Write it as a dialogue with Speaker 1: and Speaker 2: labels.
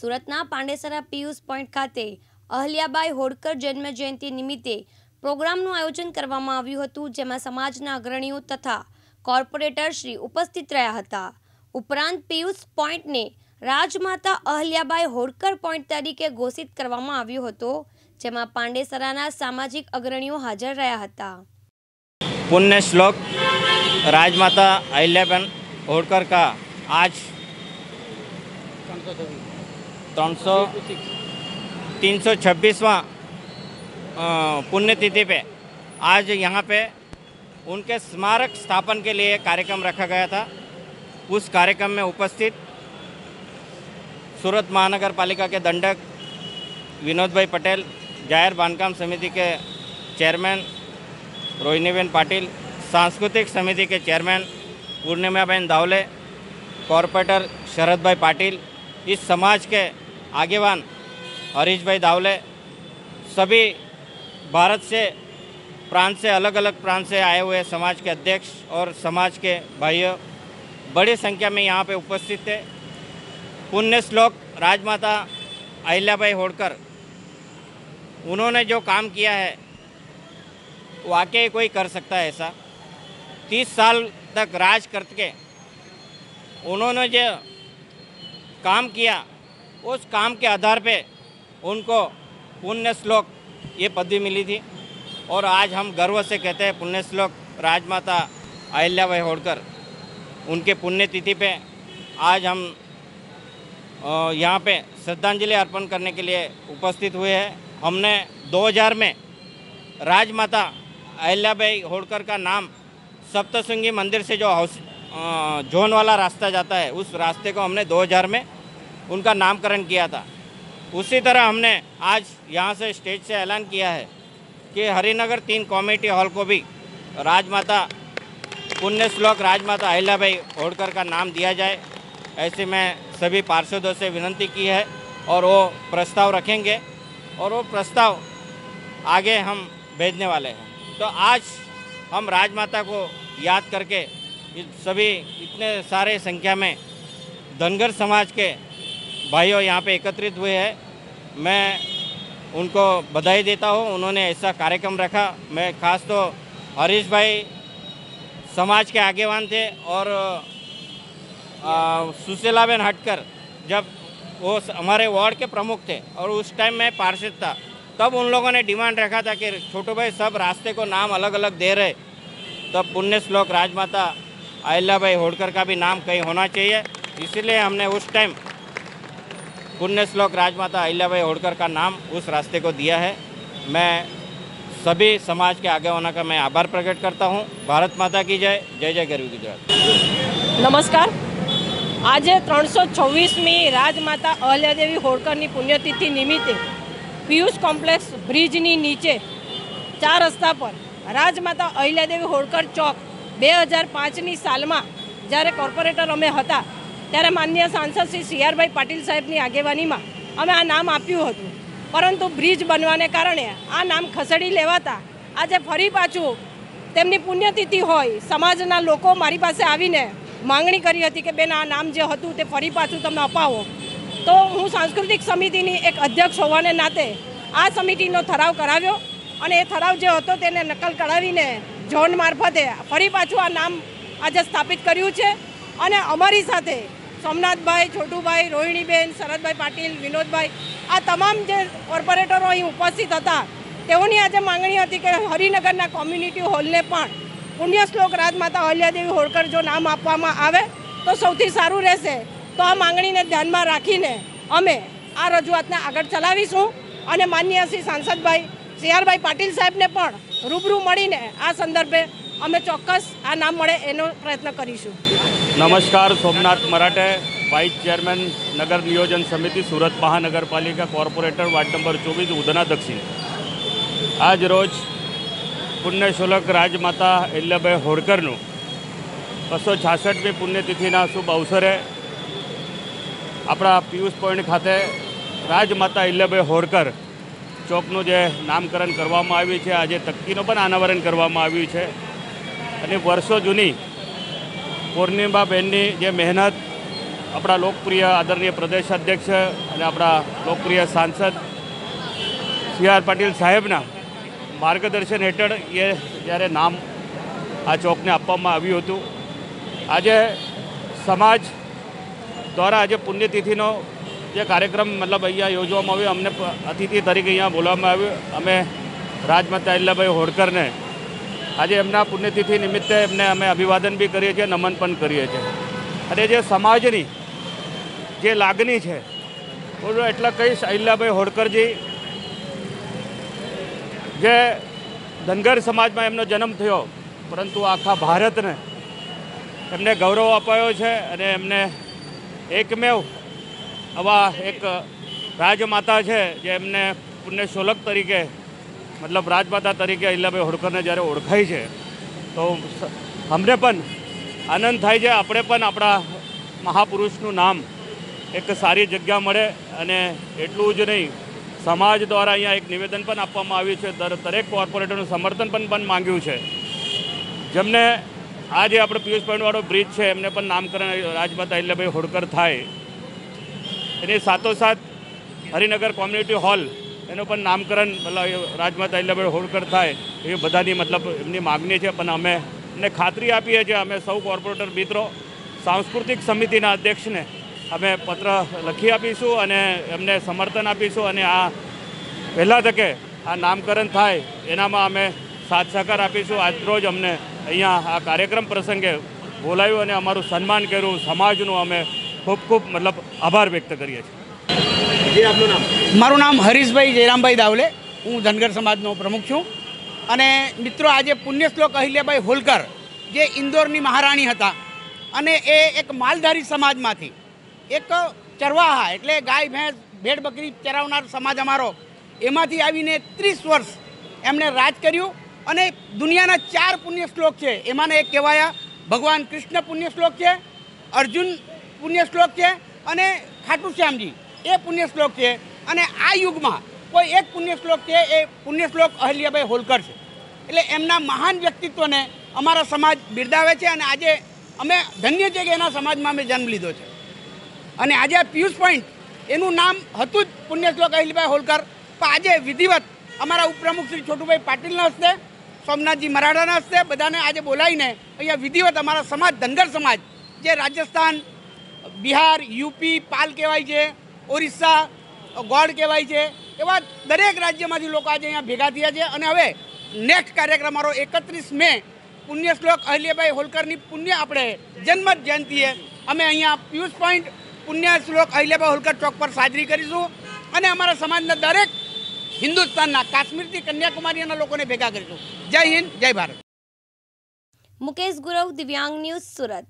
Speaker 1: સુરતના પાંડેસરા પિયુષ પોઈન્ટ ખાતે અહલ્યાબાઈ હોડકર જન્મ જયંતિ નિમિત્તે પ્રોગ્રામનું આયોજન કરવામાં આવ્યું હતું, જેમાં સમાજના અગ્રણીઓ તથા કોર્પોરેટર શ્રી ઉપસ્થિત રહ્યા હતા. ઉપરાંત પિયુષ પોઈન્ટને રાજમાતા અહલ્યાબાઈ હોડકર પોઈન્ટ તરીકે ઘોષિત કરવામાં આવ્યો હતો, જેમાં પાંડેસરાના સામાજિક અગ્રણીઓ હાજર રહ્યા હતા.
Speaker 2: પુણ્ય શ્લોક રાજમાતા અહલ્યાબેન હોડકર કા આજ तीन सौ पुण्यतिथि पे आज यहाँ पे उनके स्मारक स्थापन के लिए कार्यक्रम रखा गया था उस कार्यक्रम में उपस्थित सूरत महानगर पालिका के दंडक विनोद भाई पटेल ज़ाहिर बांधकाम समिति के चेयरमैन रोहिणीबेन पाटिल सांस्कृतिक समिति के चेयरमैन पूर्णिमाबेन दावले कॉरपोरेटर शरद भाई पाटिल इस समाज के आगेवान हरीश भाई दावले सभी भारत से, प्रांत से अलग अलग प्रांत से आए हुए समाज के अध्यक्ष और समाज के भाइयों, बड़ी संख्या में यहाँ पे उपस्थित थे। पुण्य श्लोक राजमाता अहिल्याबाई होड़कर, उन्होंने जो काम किया है, वाकई कोई कर सकता है ऐसा? तीस साल तक राज करके उन्होंने जो काम किया उस काम के आधार पे उनको पुण्य श्लोक ये पदवी मिली थी। और आज हम गर्व से कहते हैं पुण्य श्लोक राजमाता अहिल्याबाई होड़कर उनके पुण्यतिथि पे आज हम यहाँ पे श्रद्धांजलि अर्पण करने के लिए उपस्थित हुए हैं। हमने 2000 में राजमाता अहिल्याबाई होड़कर का नाम सप्तशृंगी मंदिर से जो हाउस जोन वाला रास्ता जाता है, उस रास्ते को हमने 2000 में उनका नामकरण किया था। उसी तरह हमने आज यहाँ से स्टेज से ऐलान किया है कि हरिनगर तीन कॉमेटी हॉल को भी राजमाता पुण्य श्लोक राजमाता अहिल्याबाई होड़कर का नाम दिया जाए, ऐसे में सभी पार्षदों से विनंती की है और वो प्रस्ताव रखेंगे और वो प्रस्ताव आगे हम भेजने वाले हैं। तो आज हम राजमाता को याद करके सभी इतने सारे संख्या में धनगर समाज के भाइयों यहाँ पे एकत्रित हुए हैं। मैं उनको बधाई देता हूँ। उन्होंने ऐसा कार्यक्रम रखा। मैं खास तो हरीश भाई समाज के आगेवान थे और सुशीलाबेन हटकर जब वो हमारे वार्ड के प्रमुख थे और उस टाइम मैं पार्षद था, तब उन लोगों ने डिमांड रखा था कि छोटू भाई सब रास्ते को नाम अलग अलग दे रहे। तब पुण्य श्लोक राजमाता अहिल्याबाई होड़कर का भी नाम कहीं होना चाहिए। इसीलिए हमने उस टाइम पुण्य श्लोक राजमाता अहिल्याबाई होड़कर का नाम उस रास्ते को दिया है मैं सभी समाज के आगे होने का मैं आभार प्रकट करता हूँ भारत माता की जय जय जय गरवी गुजरात
Speaker 3: નમસ્કાર આજે ત્રણસો છવ્વીસમી રાજમાતા અહલ્યાદેવી હોળકરની પુણ્યતિથિ નિમિત્તે પિયુષ કોમ્પ્લેક્સ બ્રિજની નીચે ચાર રસ્તા પર રાજમાતા અહિલ્યાદેવી હોળકર ચોક બે હજાર પાંચની સાલમાં જ્યારે કોર્પોરેટર અમે હતા ત્યારે માનનીય સાંસદ શ્રી સી આરભાઈ પાટીલ સાહેબની આગેવાનીમાં અમે આ નામ આપ્યું હતું. પરંતુ બ્રિજ બનવાને કારણે આ નામ ખસેડી લેવાતા આજે ફરી પાછું તેમની પુણ્યતિથિ હોય, સમાજના લોકો મારી પાસે આવીને માંગણી કરી હતી કે બેન આ નામ જે હતું તે ફરી પાછું તમને અપાવો. તો હું સાંસ્કૃતિક સમિતિની એક અધ્યક્ષ હોવાને નાતે આ સમિતિનો ઠરાવ કરાવ્યો અને એ ઠરાવ જે હતો તેને નકલ કરાવીને ઝોન મારફતે ફરી પાછું આ નામ આજે સ્થાપિત કર્યું છે. અને અમારી સાથે સોમનાથભાઈ, છોટુભાઈ, રોહિણીબેન, શરદભાઈ પાટીલ, વિનોદભાઈ, આ તમામ જે કોર્પોરેટરો અહીં ઉપસ્થિત હતા, તેઓની આજે માંગણી હતી કે હરિનગરના કોમ્યુનિટી હોલને પણ પુણ્યશ્લોક રાજમાતા અહલ્યાદેવી હોળકર જો નામ આપવામાં આવે, તો સૌથી સારું રહેશે. તો આ માંગણીને ધ્યાનમાં રાખીને અમે આ રજૂઆતને આગળ ચલાવીશું અને માનનીય શ્રી સાંસદભાઈ સીઆરભાઈ પાટીલ સાહેબને પણ રૂબરૂ મળીને આ સંદર્ભે અમે ચોક્કસ આ નામ મળે એનો પ્રયત્ન કરીશું.
Speaker 4: નમસ્કાર, સોમનાથ મરાઠે વાઇસ ચેરમેન નગર નિયોજન સમિતિ, સુરત મહાનગરપાલિકા, કોર્પોરેટર વાર્ડ નંબર ચોવીસ, ઉધના દક્ષિણ. આજ રોજ પુણ્યશુલક રાજમાતા અહિલ્યાભાઈ હોડકરનું બસો છાસઠમી પુણ્યતિથિના શુભ અવસરે આપણા પિયુષ પોઈન્ટ ખાતે રાજમાતા અહિલ્યાભાઈ હોડકર ચોકનું જે નામકરણ કરવામાં આવ્યું છે, આજે તકતીનું પણ અનાવરણ કરવામાં આવ્યું છે. અને વર્ષો જૂની પૂર્ણિમાબેનની જે મહેનત, આપણા લોકપ્રિય આદરણીય પ્રદેશ અધ્યક્ષ અને આપણા લોકપ્રિય સાંસદ સી આર પાટીલ સાહેબના માર્ગદર્શન હેઠળ એ જ્યારે નામ આ ચોકને આપવામાં આવ્યું હતું. આજે સમાજ દ્વારા આજે પુણ્યતિથિનો જે કાર્યક્રમ મતલબ અહીંયા યોજવામાં આવ્યો, અમને અતિથિ તરીકે અહીંયા બોલાવવામાં આવ્યું. અમે રાજમાતા અહિલ્લાભાઈ હોડકરને આજે એમના પુણ્યતિથિ નિમિત્તે એમને અમે અભિવાદન બી કરીએ છીએ, નમન પણ કરીએ છીએ. અને જે સમાજની જે લાગણી છે હું એટલે કહીશ અહિલ્લાભાઈ હોડકરજી, જે ધનગર સમાજમાં એમનો જન્મ થયો, પરંતુ આખા ભારતને એમને ગૌરવ અપાયો છે અને એમને એકમેવ આવા એક રાજમાતા છે, જે એમને પુણ્યશોલક તરીકે મતલબ રાજમાતા તરીકે અહિલ્લાભાઈ હોડકરને જ્યારે ઓળખાય છે, તો અમને પણ આનંદ થાય છે. આપણે પણ આપણા મહાપુરુષનું નામ એક સારી જગ્યા મળે અને એટલું જ નહીં, સમાજ દ્વારા અહીંયા એક નિવેદન પણ આપવામાં આવ્યું છે. દર દરેક કોર્પોરેટરનું સમર્થન પણ પણ માંગ્યું છે. જેમને આ જે આપણે પિયુષ પોઈન્ટવાળો બ્રિજ છે, એમને પણ નામકરણ રાજમાતા અહિલ્યાભાઈ હોડકર થાય. એની સાથોસાથ હરિનગર કોમ્યુનિટી હોલ એનું પણ નામકરણ મતલબ રાજમાતા ઇલાબેન હોળકર થાય એ બધાની મતલબ એમની માગણી છે. પણ અમે એમને ખાતરી આપીએ છીએ, અમે સૌ કોર્પોરેટર મિત્રો, સાંસ્કૃતિક સમિતિના અધ્યક્ષને અમે પત્ર લખી આપીશું અને એમને સમર્થન આપીશું અને આ પહેલાં તકે આ નામકરણ થાય એનામાં અમે સાથ સહકાર આપીશું. આજરોજ અમને અહીંયા આ કાર્યક્રમ પ્રસંગે બોલાવ્યું અને અમારું સન્માન કર્યું. સમાજનું અમે ખૂબ ખૂબ મતલબ આભાર વ્યક્ત કરીએ છીએ.
Speaker 5: મારું નામ હરીશભાઈ જયરામભાઈ દાવલે. હું ધનગર સમાજનો પ્રમુખ છું. અને મિત્રો, આજે પુણ્યશ્લોક અહિલ્યાબાઈ હોલકર, જે ઇન્દોરની મહારાણી હતા, અને એ એક માલધારી સમાજમાંથી, એક ચરવાહા એટલે ગાય, ભેંસ, ભેડ બકરી ચરાવનાર સમાજ અમારો, એમાંથી આવીને ત્રીસ વર્ષ એમણે રાજ કર્યું. અને દુનિયાના ચાર પુણ્ય શ્લોક છે, એમાંને એક કહેવાયા, ભગવાન કૃષ્ણ પુણ્ય શ્લોક છે, અર્જુન પુણ્ય શ્લોક છે, અને ખાટુ શ્યામજી એ પુણ્ય શ્લોક છે. અને આ યુગમાં કોઈ એક પુણ્ય શ્લોક છે, એ પુણ્ય શ્લોક અહલ્યાભાઈ હોલકર છે. એટલે એમના મહાન વ્યક્તિત્વને અમારા સમાજ બિરદાવે છે અને આજે અમે ધન્ય છે કે એના સમાજમાં અમે જન્મ લીધો છે. અને આજે આ પિયુષ પોઈન્ટ, એનું નામ હતું જ પુણ્યશ્લોક અહિલભાઈ હોલકર. પણ આજે વિધિવત અમારા ઉપપ્રમુખ શ્રી છોટુભાઈ પાટીલના હસ્તે, સોમનાથજી મરાઠાના હસ્તે બધાને આજે બોલાવીને અહીંયા વિધિવત અમારા સમાજ ધનગર સમાજ, જે રાજસ્થાન, બિહાર, યુપી, પાલ કહેવાય છે ઓરિસ્સા ગોડ કહેવાય છે, એવા દરેક રાજ્યમાંથી લોકો આજે અહીંયા ભેગા થયા છે. અને હવે નેક્સ્ટ કાર્યક્રમ મારો એકત્રીસ મે પુણ્ય શ્લોક અહલ્યભાઈ હોલકરની પુણ્ય આપણે જન્મ જયંતિએ અમે અહીંયા પિયુષ પોઈન્ટ પુણ્ય શ્લોક અહિલ્યાભાઈ હોલકર ચોક પર સાજરી કરીશું. અને અમારા સમાજના દરેક હિન્દુસ્તાનના, કાશ્મીરથી કન્યાકુમારીના લોકોને ભેગા કરીશું. જય હિન્દ, જય ભારત.
Speaker 1: મુકેશ ગુરવ, દિવ્યાંગ ન્યૂઝ સુરત.